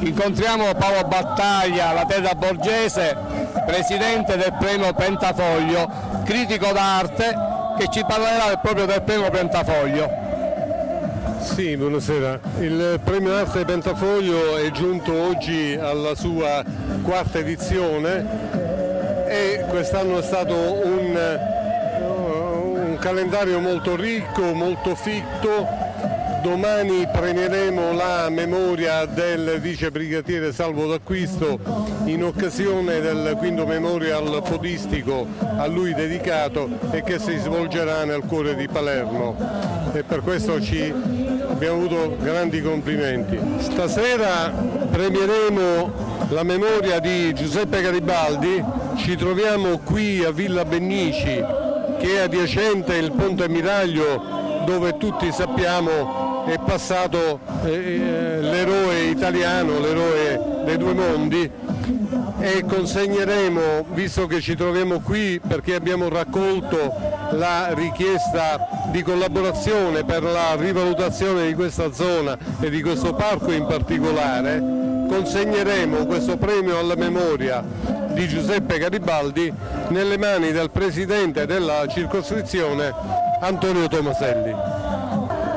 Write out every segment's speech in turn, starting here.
Incontriamo Paolo Battaglia, la terra borgese, presidente del premio Pentafoglio, critico d'arte che ci parlerà proprio del premio Pentafoglio. Sì, buonasera. Il premio Arte Pentafoglio è giunto oggi alla sua quarta edizione e quest'anno è stato un, un calendario molto ricco, molto fitto, Domani premieremo la memoria del vice brigatiere Salvo D'Acquisto in occasione del quinto memorial podistico a lui dedicato e che si svolgerà nel cuore di Palermo e per questo ci abbiamo avuto grandi complimenti. Stasera premieremo la memoria di Giuseppe Garibaldi, ci troviamo qui a Villa Bennici che è adiacente il Ponte Miraglio dove tutti sappiamo è passato eh, eh, l'eroe italiano, l'eroe dei due mondi e consegneremo, visto che ci troviamo qui perché abbiamo raccolto la richiesta di collaborazione per la rivalutazione di questa zona e di questo parco in particolare, consegneremo questo premio alla memoria di Giuseppe Garibaldi nelle mani del Presidente della circoscrizione Antonio Tomaselli.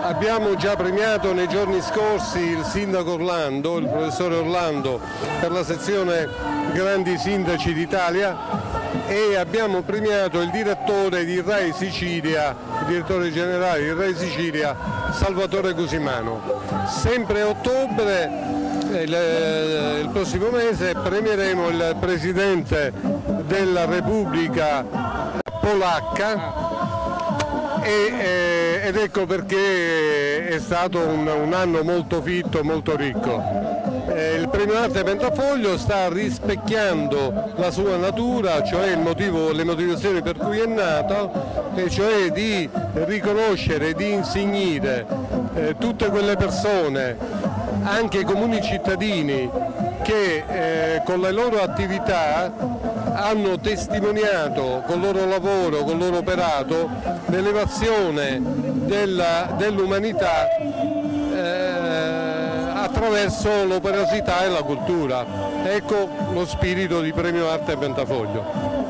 Abbiamo già premiato nei giorni scorsi il sindaco Orlando, il professore Orlando, per la sezione Grandi Sindaci d'Italia e abbiamo premiato il direttore di RAI Sicilia, il direttore generale di RAI Sicilia, Salvatore Cusimano. Sempre a ottobre, il, il prossimo mese, premieremo il Presidente della Repubblica polacca e, eh, ed ecco perché è stato un, un anno molto fitto, molto ricco. Eh, il premio arte Pentafoglio sta rispecchiando la sua natura, cioè motivo, le motivazioni per cui è nato, e cioè di riconoscere, di insignire eh, tutte quelle persone, anche i comuni cittadini, che eh, con le loro attività hanno testimoniato con il loro lavoro, con il loro operato, l'elevazione dell'umanità eh, attraverso l'operosità e la cultura. Ecco lo spirito di Premio Arte Pentafoglio.